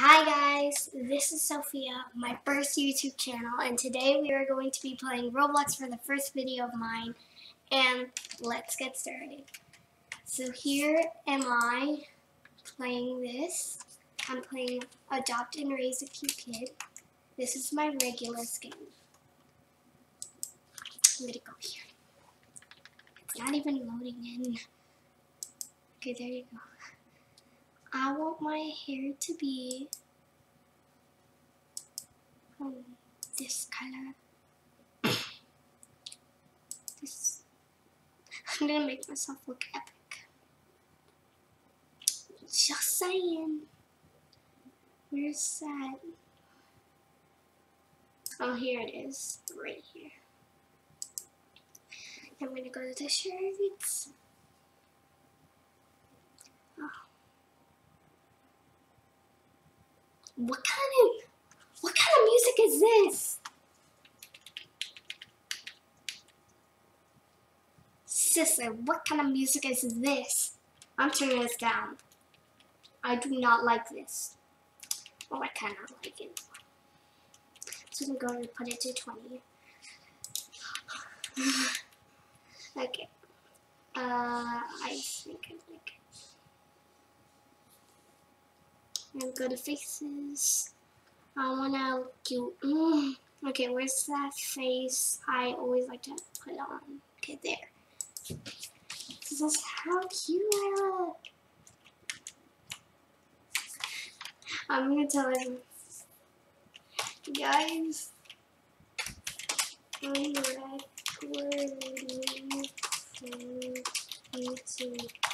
Hi guys, this is Sophia, my first YouTube channel, and today we are going to be playing Roblox for the first video of mine, and let's get started. So here am I playing this. I'm playing Adopt and Raise a Cute Kid. This is my regular skin. I'm gonna go here. It's not even loading in. Okay, there you go. I want my hair to be um, this color. this. I'm gonna make myself look epic. Just saying. Where's that? Oh, here it is. Right here. I'm gonna go to the shirts. What kind of what kind of music is this? Sister, what kind of music is this? I'm turning this down. I do not like this. Oh, I cannot like it. So I'm going to put it to 20. okay. Uh, I think I like it. And go to faces. I wanna do. Mm, okay, where's that face? I always like to put on. Okay, there. This is how cute I look. I'm gonna tell everyone. Guys, I'm recording for YouTube.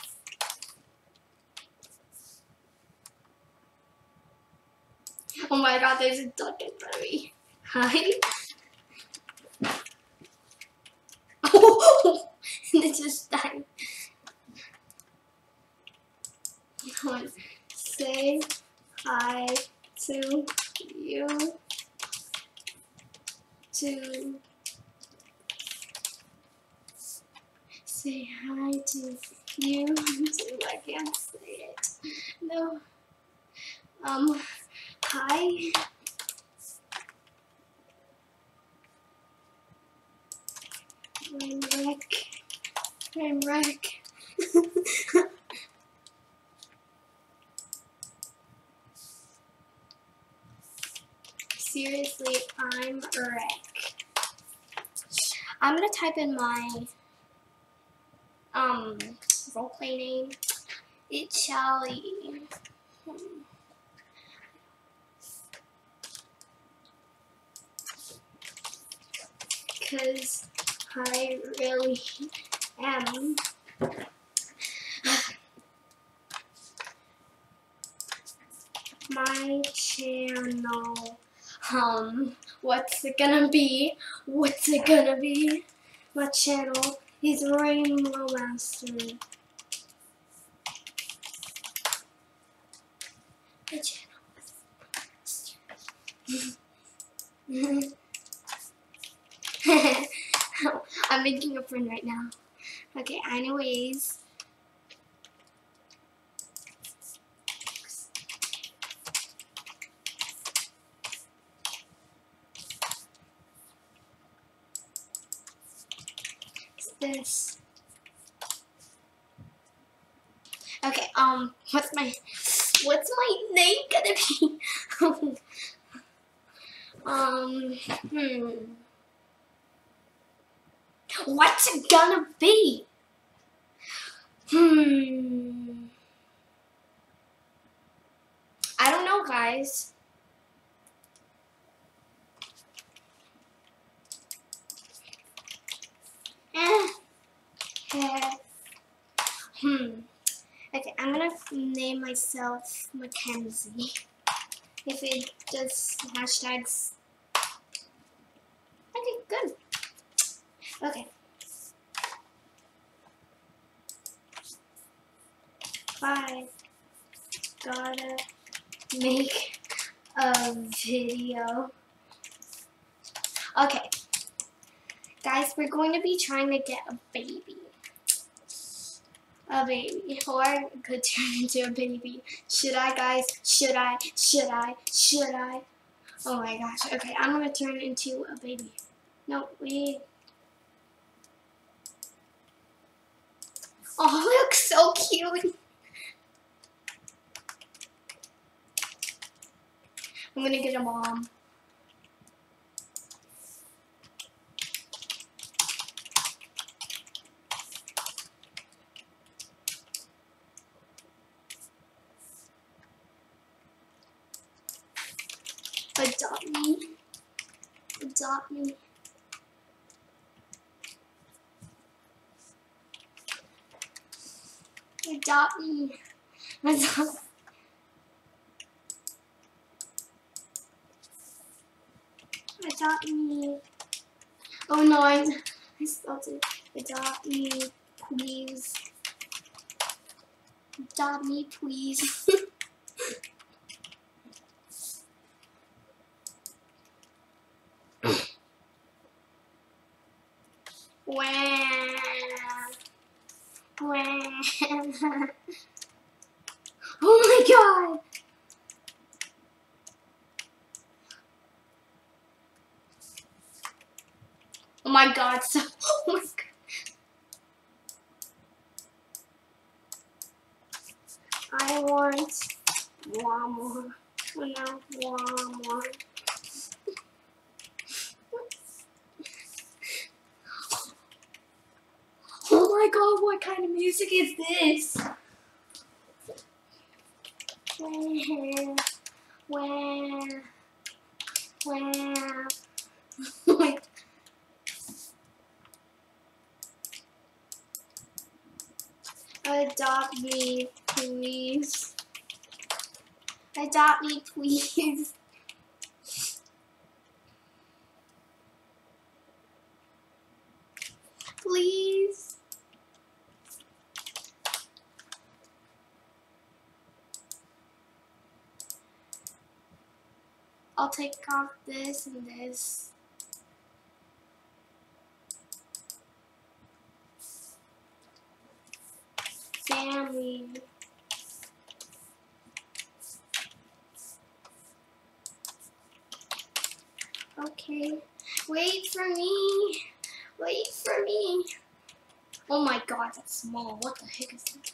Oh my god, there's a duck in front of me. Hi. Oh, just died. One. Say hi to you. To say hi to you. I can't say it. No. Um. Hi. I'm wreck. I'm wreck. Seriously, I'm wreck. I'm gonna type in my um roleplay name. It shall. Hmm. Because I really am. My channel, um, what's it gonna be? What's it gonna be? My channel is Rainbow Master. My channel. I'm making a friend right now. Okay, anyways. this? Okay, um, what's my, what's my name gonna be? um, hmm. What's it gonna be? Hmm. I don't know, guys. Eh. Eh. Hmm. Okay, I'm gonna name myself Mackenzie. If it does hashtags. Okay, good. Okay. I gotta make a video. Okay. Guys, we're going to be trying to get a baby. a baby or could turn into a baby. Should I, guys? Should I? Should I? Should I? Oh my gosh. Okay, I'm gonna turn into a baby. No, wait. Oh, looks so cute. I'm gonna get a mom. Adopt me. Adopt me. Adopt me. Adopt Adopt me. Oh no, I, I spelled it. Adopt me, please. Adopt me, please. Wow. Wow. oh my god. Oh my god, so oh my god. I want one more. No, one more. Oh my god, what kind of music is this? Where, where, where? Oh my Adopt me, please. Adopt me, please. Please. I'll take off this and this. Okay. Wait for me. Wait for me. Oh my god, that's small. What the heck is that?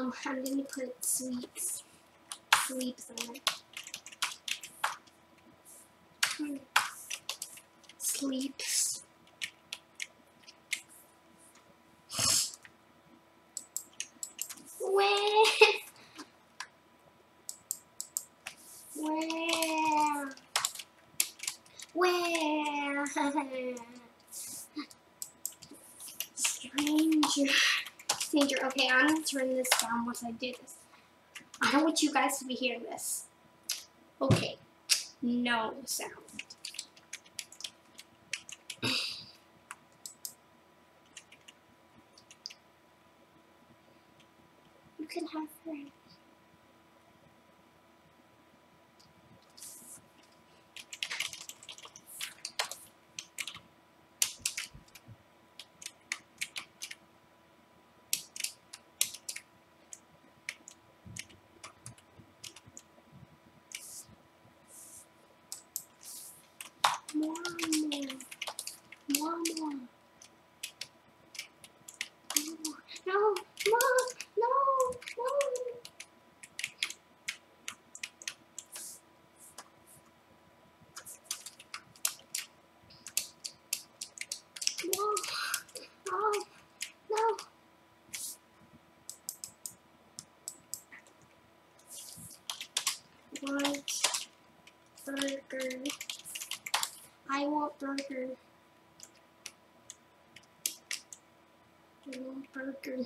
um, I'm gonna put sleeps, sleeps on it. Hmm. Sleeps. Where? Where? Where? Stranger. Stranger. Okay, I'm gonna turn I do this. I don't want you guys to be hearing this. Okay. No sound. You can have friends. I want burger. I want burger.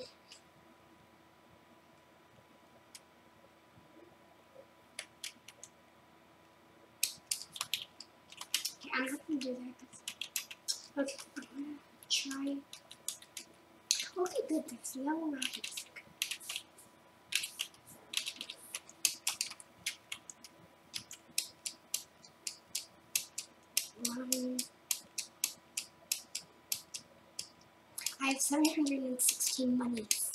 Okay, I'm not gonna do that. Okay, I'm gonna try. Okay, good. That's yellow rabbits. Um, I have 716 monies.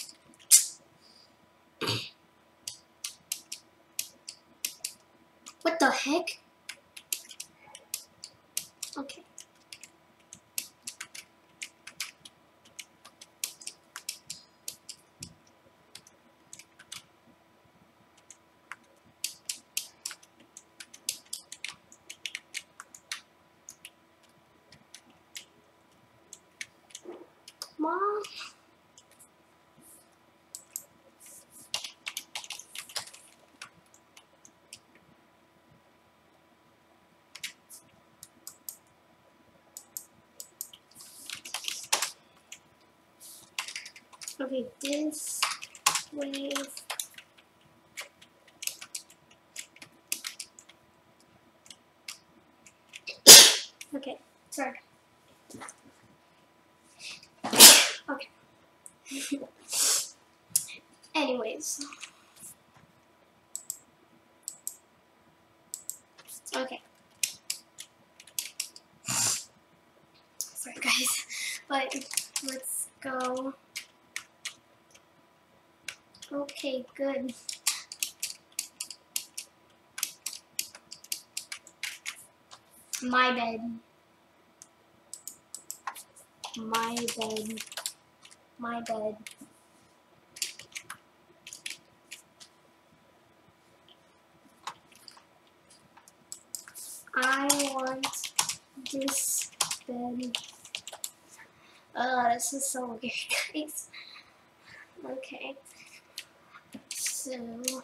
what the heck? Okay. Mom. Okay, this wave. okay, sorry. Okay. Anyways. Okay. Sorry guys, but let's go. Okay, good. My bed. My bed. My bed. I want this bed. Oh, this is so weird, guys. Okay. So,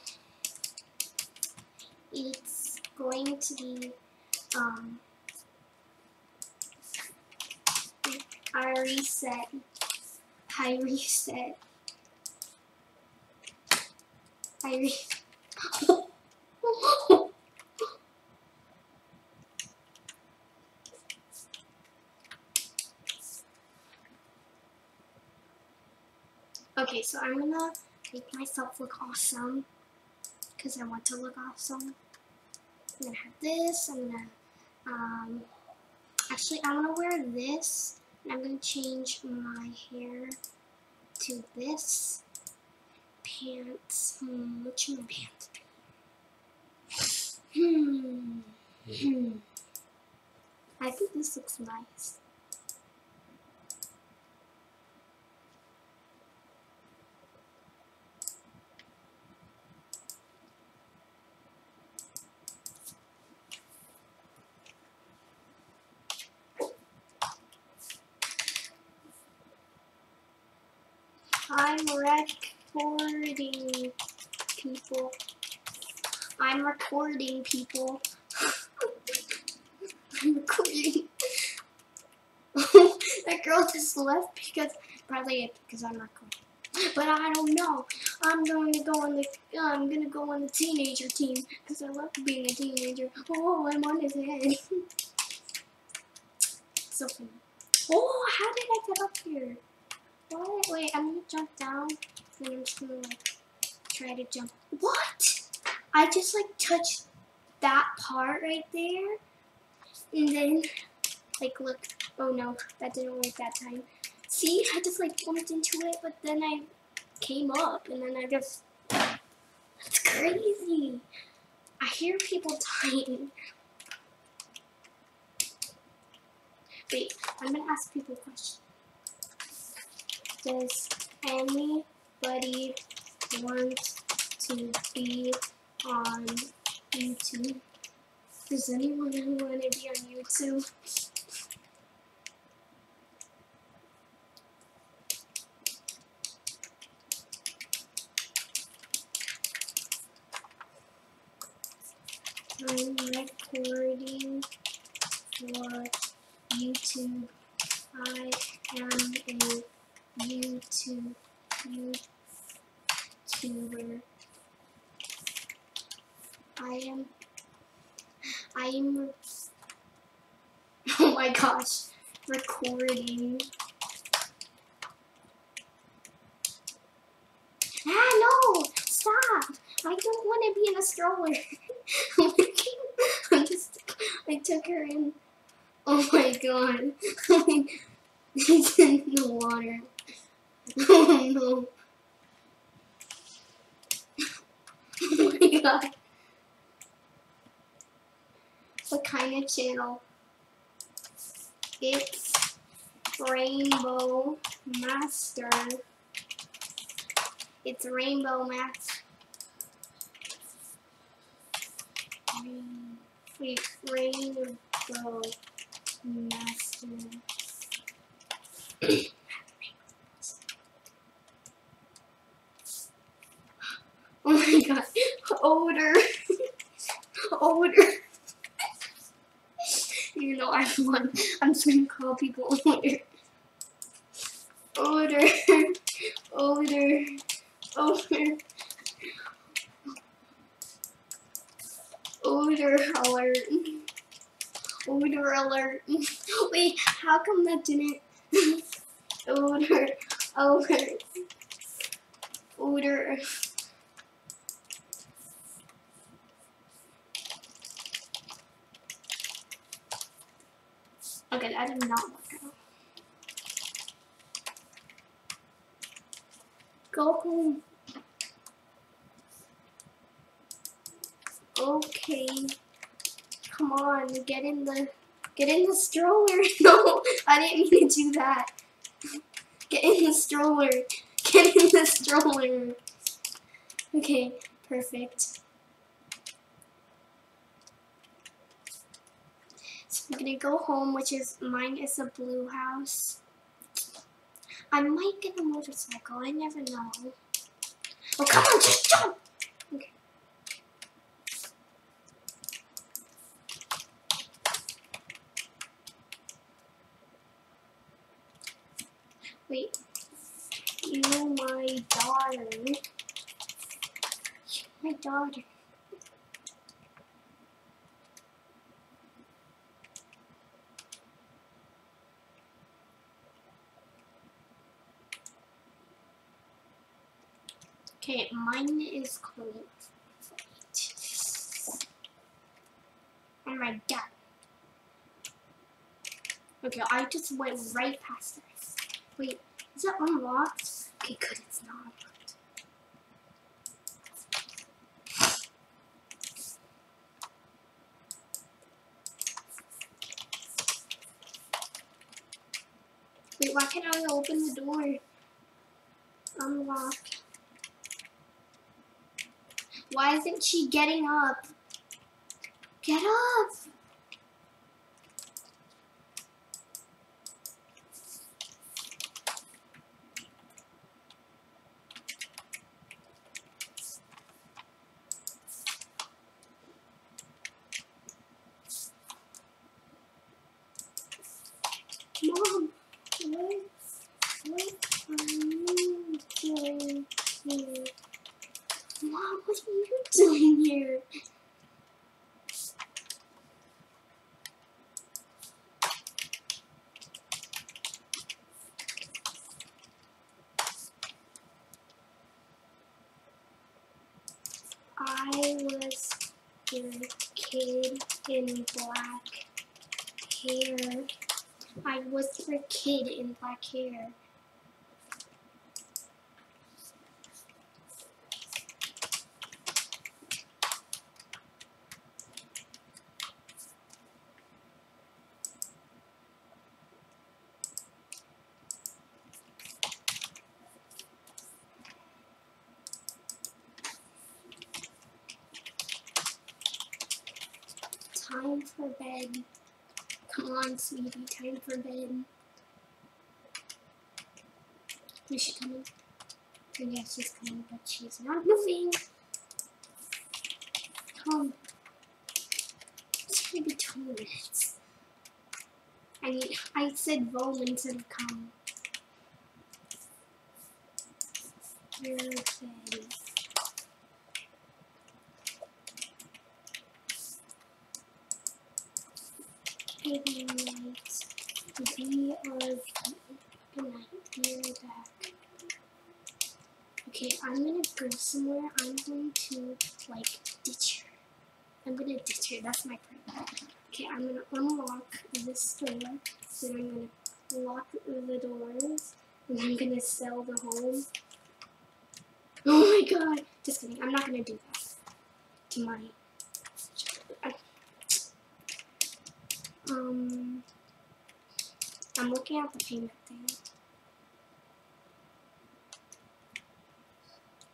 it's going to be, um, I reset. I reset. I re Okay, so I'm gonna make myself look awesome because I want to look awesome. I'm gonna have this. I'm gonna um, actually I want to wear this. And I'm gonna change my hair to this pants. Hmm, what should my pants be? Hmm. Hmm. I think this looks nice. I'm recording people. I'm recording people. I'm recording. that girl just left because probably because I'm not going. But I don't know. I'm going to go on the I'm gonna go on the teenager team because I love being a teenager. Oh, I'm on his head. so funny. Oh, how did I get up here? What? Wait, I'm gonna jump down. Then I'm just gonna like try to jump. What? I just like touched that part right there. And then like look. Oh no, that didn't work that time. See, I just like bumped into it, but then I came up and then I just That's crazy. I hear people dying. Wait, I'm gonna ask people a question. Does anybody want to be on YouTube? Does anyone want to be on YouTube? I'm recording for YouTube. I am a YouTube YouTuber. I am I am oh my gosh recording. Ah no! Stop! I don't want to be in a stroller. I just I took her in. Oh my god. It's in the water. Oh no. Oh my god. What kind of channel? It's Rainbow Master. It's Rainbow Master. Wait, Rainbow Master. oh my god, odor, odor. You know I'm one. I'm just gonna call people odor. Odor, odor, odor. Odor alert. Odor alert. Wait, how come that didn't? Odor alert. Odor. Okay, that did not. Go home. Okay. Come on, get in the get in the stroller. No, I didn't mean to do that. Get in the stroller. Get in the stroller. Okay, perfect. I'm gonna go home, which is mine is a blue house. I might get a motorcycle, I never know. Oh come on, just jump! Wait. You my daughter. My daughter. Okay, mine is closed. Oh my god. Okay, I just went right past this. Wait, is it unlocked? Okay, good, it's not unlocked. Wait, why can't I open the door? Unlock. Why isn't she getting up? Get up! Mom, what, what are you doing here? Mom, what are you doing here? I was the kid in black hair. I was the kid in Time for bed. Come on, sweetie, time for bed. Is she coming? Yeah, she's coming, but she's not moving. Come. It's gonna be two minutes. I mean, I said roll instead of come. That's my plan. Okay, I'm gonna unlock this door. Then I'm gonna lock the doors. And I'm gonna sell the home. Oh my god! Just kidding. I'm not gonna do that to my. Um, I'm looking at the payment thing.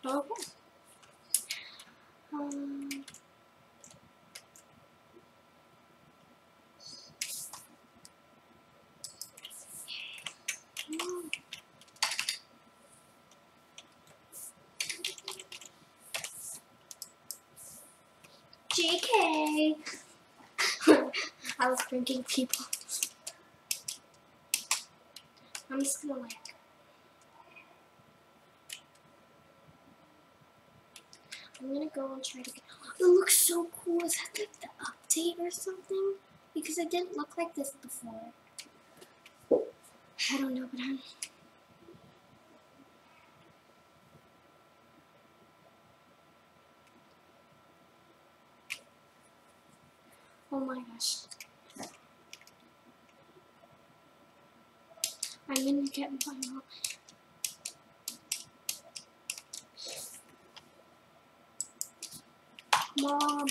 Okay. Um. JK. I was pranking people. I'm just gonna like. I'm gonna go and try to get. It looks so cool. Is that like the update or something? Because it didn't look like this before. I don't know, but I'm. Oh my gosh. Get my mom. Mom.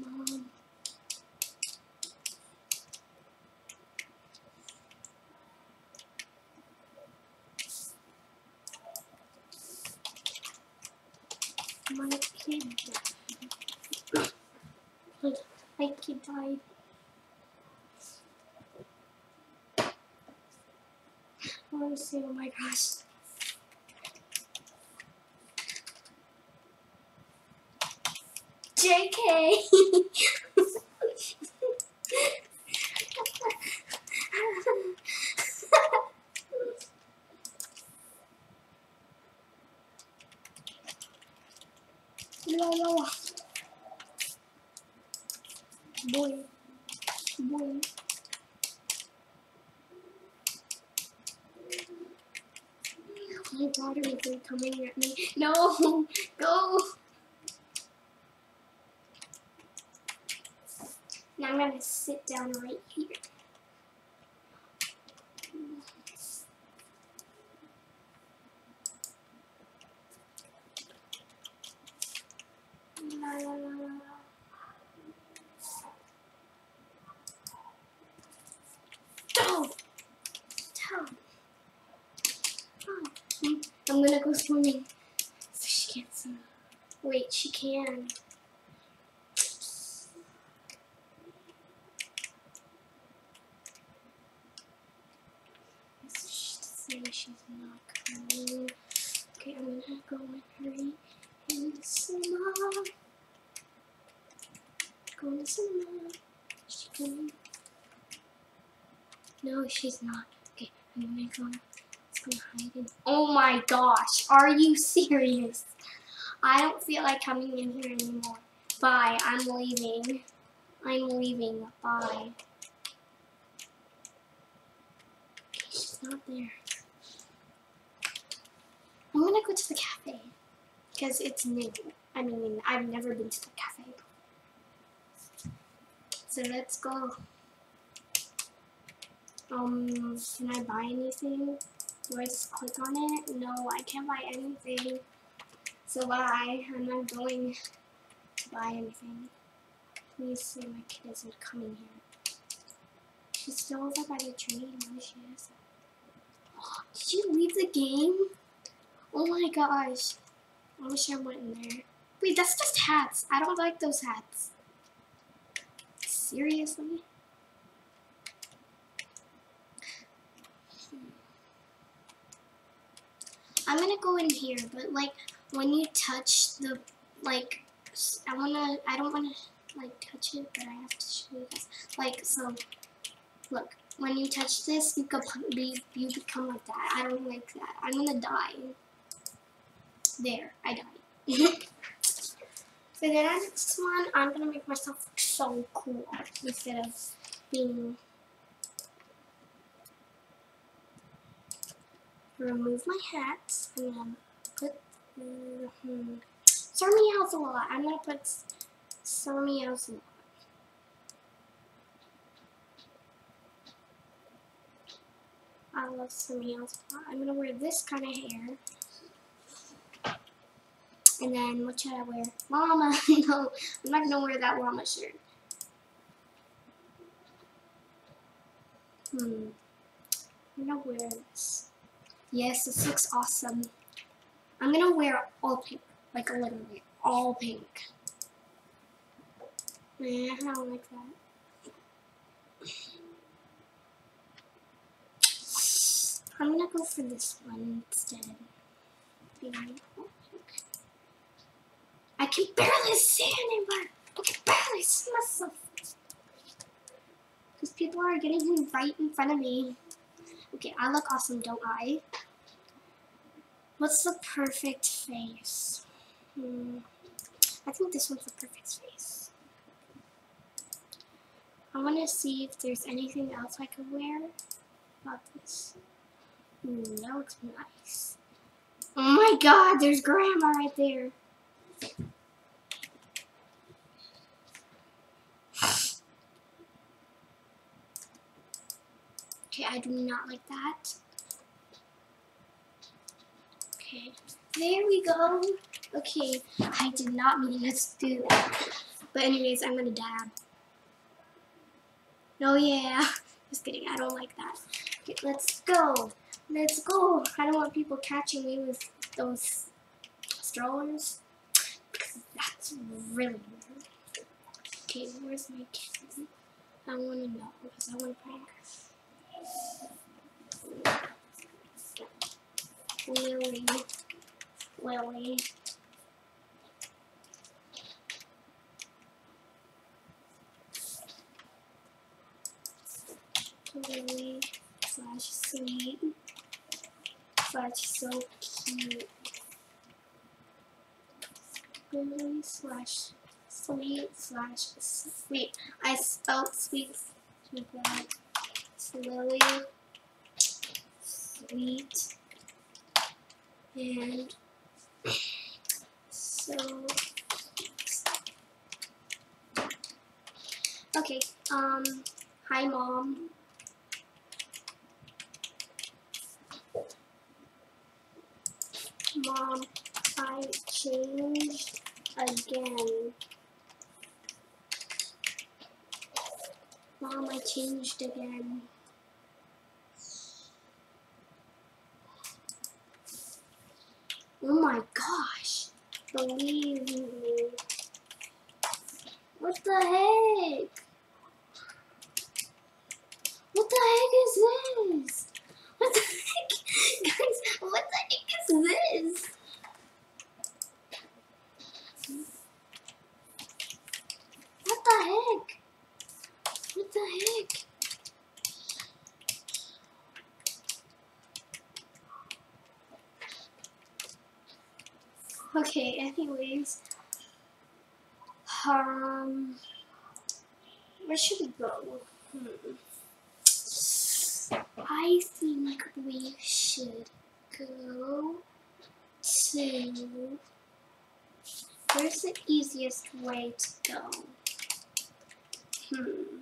Mom. My kid died. My kid died. I want to say, oh my gosh. JK. La la la. Boy. Boy. Oh my god, are they coming at me? No! Go! Now I'm gonna sit down right here. La, la, la, la, la. Go! Down. Oh. I'm gonna go swimming. So she can't swim. Wait, she can. she's not coming. Okay, I'm gonna go and hurry in the cinema. Go in the cinema. Is she coming? No, she's not. Okay, I'm gonna go. Oh my gosh, are you serious? I don't feel like coming in here anymore. Bye, I'm leaving. I'm leaving. Bye. She's not there. I'm gonna go to the cafe because it's new. I mean, I've never been to the cafe. So let's go. Um, can I buy anything? Do I just click on it? No, I can't buy anything. So why? I'm not going to buy anything. Please say my kid isn't coming here. She still over by the. Where she is? Oh, did you leave the game? Oh my gosh. I wish I went in there. Wait, that's just hats. I don't like those hats. Seriously? I'm gonna go in here, but like when you touch the like, I wanna, I don't wanna. like touch it, but I have to show you guys. Like so, look. When you touch this, you could be you become like that. I don't like that. I'm gonna die. There, I died. so the next one, I'm gonna make myself so cool instead of being remove my hat and then put uh, hmm. Lot. I'm gonna put House a lot. I love a lot. I'm gonna wear this kind of hair. And then what should I wear? Llama. no, I'm not gonna wear that llama shirt. Hmm. I'm gonna wear this. Yes, this looks awesome. I'm gonna wear all pink, like literally all pink. Nah, I don't like that. I'm gonna go for this one instead. I can barely see anymore. I can barely see myself. Because people are getting right in front of me. Okay, I look awesome, don't I? What's the perfect face? Hmm. I think this one's the perfect face. I want to see if there's anything else I could wear about this. Mm, that looks nice. Oh my god, there's grandma right there. Okay, I do not like that. Okay, there we go. Okay, I did not mean to do that. But anyways, I'm gonna dab. Oh yeah, just kidding, I don't like that. Okay, let's go. Let's go. I don't want people catching me with those strollers. That's really weird. Okay, where's my camera? I want to know because I to practice. Lily. Lily. Lily slash sweet slash so cute. Lily slash sweet slash sweet. I spelled sweet with that. Lily sweet and so okay um hi mom. Mom I changed again. Mom I changed again Oh my gosh. Believe me. What the heck? What the heck is this? What the heck? Guys, what the heck is this? What the heck? What the heck? Okay, anyways. Um, where should we go? Hmm. I think we should go to. Where's the easiest way to go? Hmm.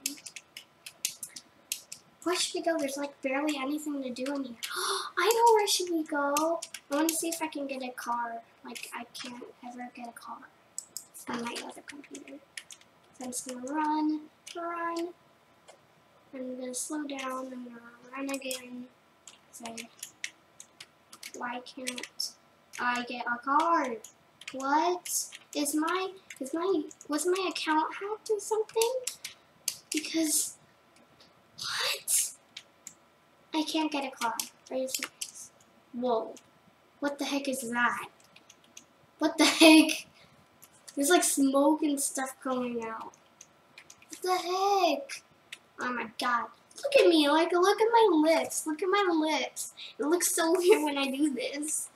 Where should we go? There's like barely anything to do in here. I know where should we go. I want to see if I can get a car. Like I can't ever get a car on my other computer. So I'm just gonna run, run. I'm gonna slow down. I'm gonna run again. Say, why can't I get a car? What is my is my was my account hacked or something? Because what? I can't get a car. Are you serious? Whoa. What the heck is that? What the heck? There's like smoke and stuff coming out. What the heck? Oh my god. Look at me, like look at my lips. Look at my lips. It looks so weird when I do this.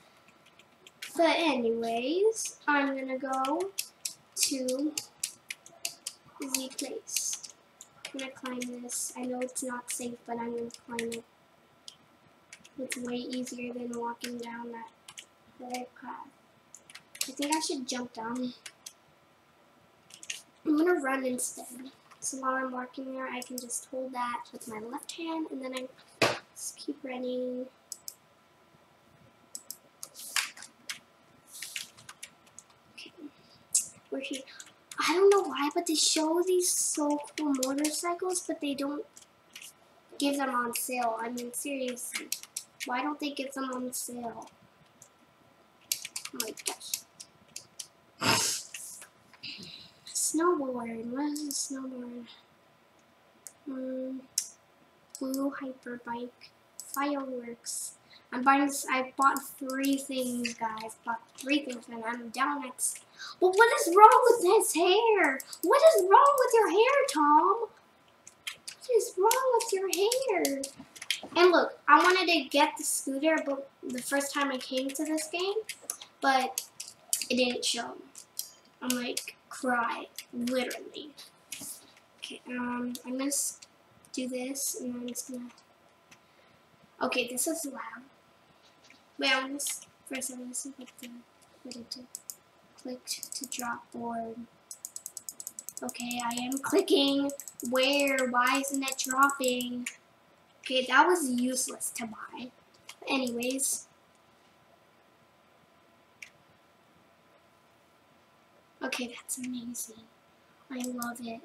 But anyways, I'm gonna go to the place. I'm gonna climb this. I know it's not safe, but I'm gonna climb it. It's way easier than walking down that red path. I think I should jump down. I'm gonna run instead. So while I'm walking there, I can just hold that with my left hand, and then I just keep running. We're here. I don't know why, but they show these so cool motorcycles, but they don't give them on sale. I mean, seriously. Why don't they give them on sale? Oh my gosh. Snowboard. What is a snowboard? Um, blue hyper bike. Fireworks. I'm buying. I bought three things, guys. Bought three things, and I'm down next. But what is wrong with his hair? What is wrong with your hair, Tom? What is wrong with your hair? And look, I wanted to get the scooter but the first time I came to this game, but it didn't show. I'm like, cry, literally. Okay, um, I'm gonna do this, and I'm just gonna. Okay, this is loud. I'm just first. I'm gonna see what it did. Click to drop board. Okay, I am clicking. Where? Why isn't it dropping? Okay, that was useless to buy. Anyways. Okay, that's amazing. I love it.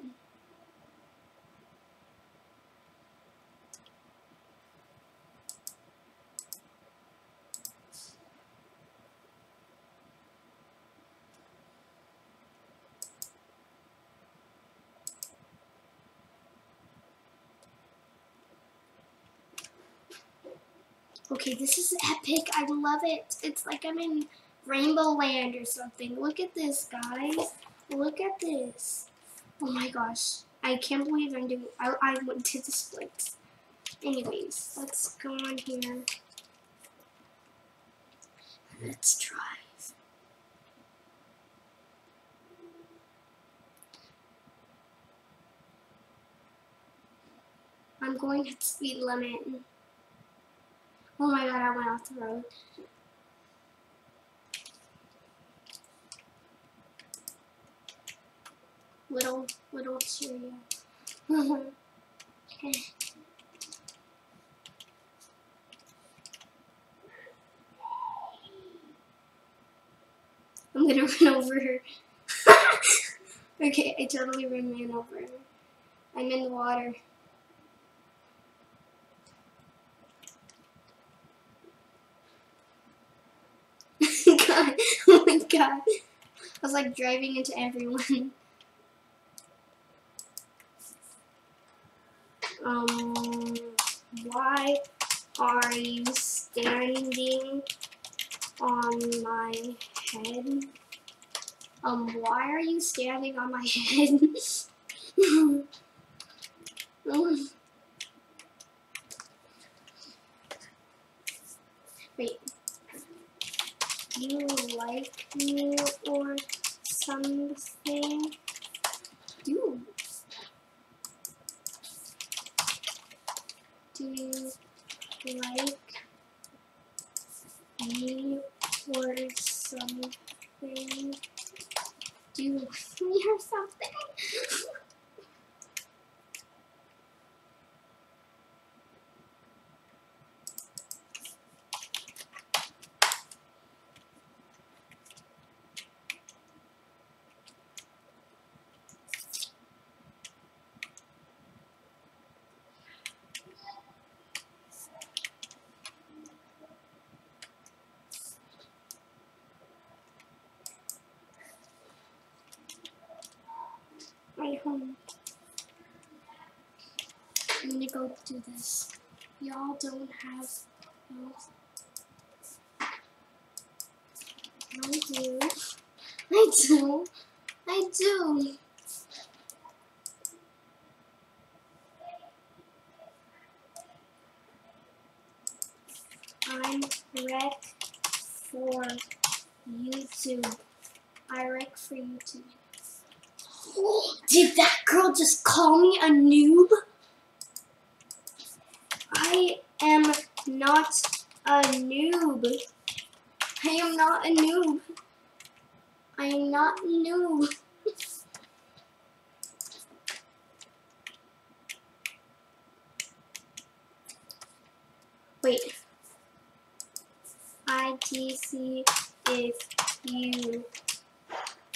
Okay, this is epic. I love it. It's like I'm in Rainbow Land or something. Look at this, guys. Look at this. Oh my gosh. I can't believe I'm doing I, I went to the splits. Anyways, let's go on here. Let's drive. I'm going at speed limit. Oh my god, I went off the road. Little, little Cheerio. okay. I'm gonna run over her. okay, I totally ran over her. I'm in the water. god. Oh my god. I was like driving into everyone. Um, why are you standing on my head? Um, why are you standing on my head? Wait you like me or something? Do. Do you like me or something? Do you like me or something? home. I'm gonna go do this. Y'all don't have no. I do. I do. I do. I'm wreck for YouTube. I wreck for YouTube. Did that girl just call me a noob? I am not a noob. I am not a noob. I am not a noob. Wait. ITC if you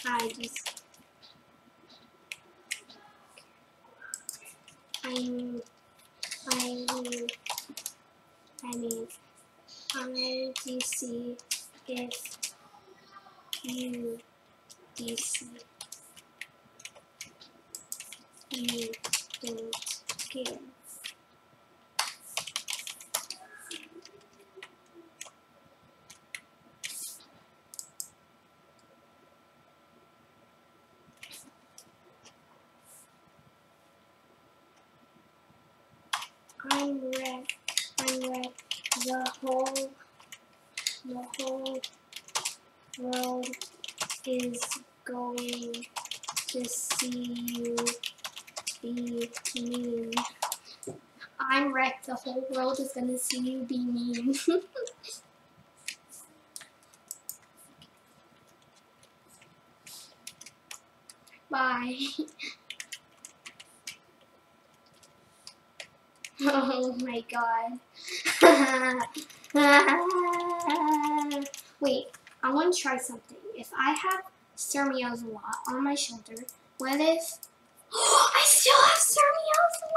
ITC. I mean, I mean, I ITC if you DC you don't care. I'm red. I'm red. The whole, the whole world is going to see you be mean. I'm wrecked. The whole world is going to see you be mean. Oh my god. Wait, I want to try something. If I have Sturmios a lot on my shoulder, what if... I still have Sturmios a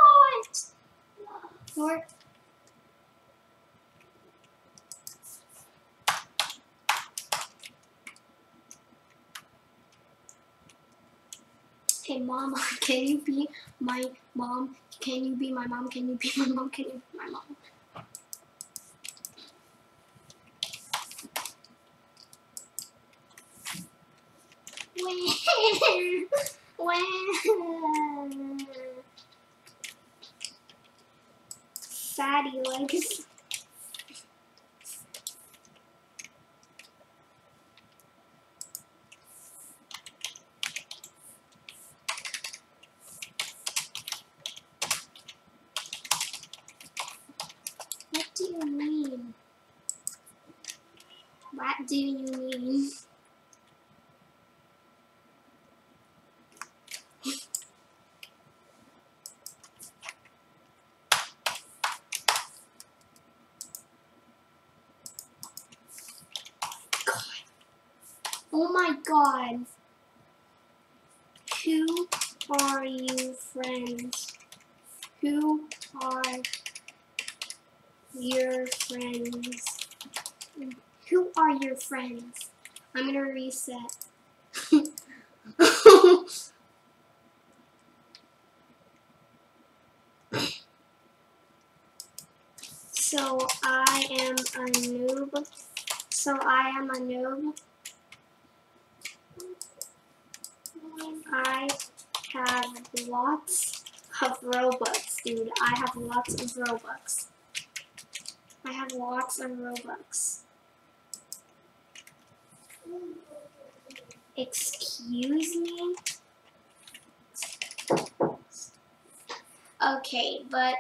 lot! Or... Mama, can you be my mom? Can you be my mom? Can you be my mom? Can you be my mom? Fatty legs. What do you mean? What do you mean? Oh my god. Who are you friends? Who are your friends? Who are your friends? I'm gonna reset. so I am a noob. So I am a noob. I have lots of Robux, dude. I have lots of Robux. I have lots of Robux. Excuse me? Okay, but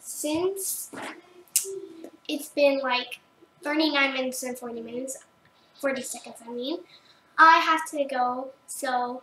since it's been like 39 minutes and 40 minutes, 40 seconds, I mean, I have to go, so